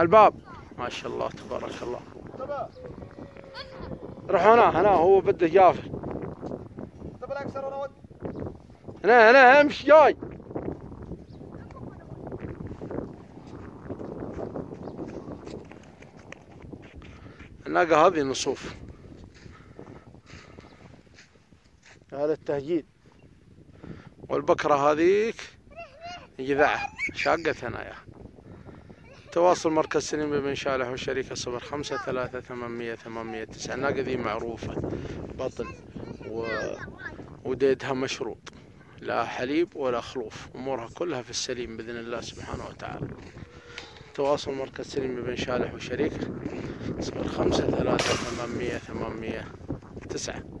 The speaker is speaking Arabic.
الباب. ما شاء الله تبارك الله. روح هنا هنا هو بده جافي هنا هنا امشي جاي. الناقة هذه نصوف هذا التهجيد. والبكرة هذيك جذعة شاقت هنا يا تواصل مركز سليم بن شالح وشركة صفر خمسة ثلاثة ثمانمية ثمانمية تسعة. الناقة ذي معروفة بطن و... وديدها مشروط. لا حليب ولا خلوف. أمورها كلها في السليم بإذن الله سبحانه وتعالى. تواصل مركز سليم بن شالح وشريك صفر خمسة ثلاثة ثمانمية ثمانمية تسعة.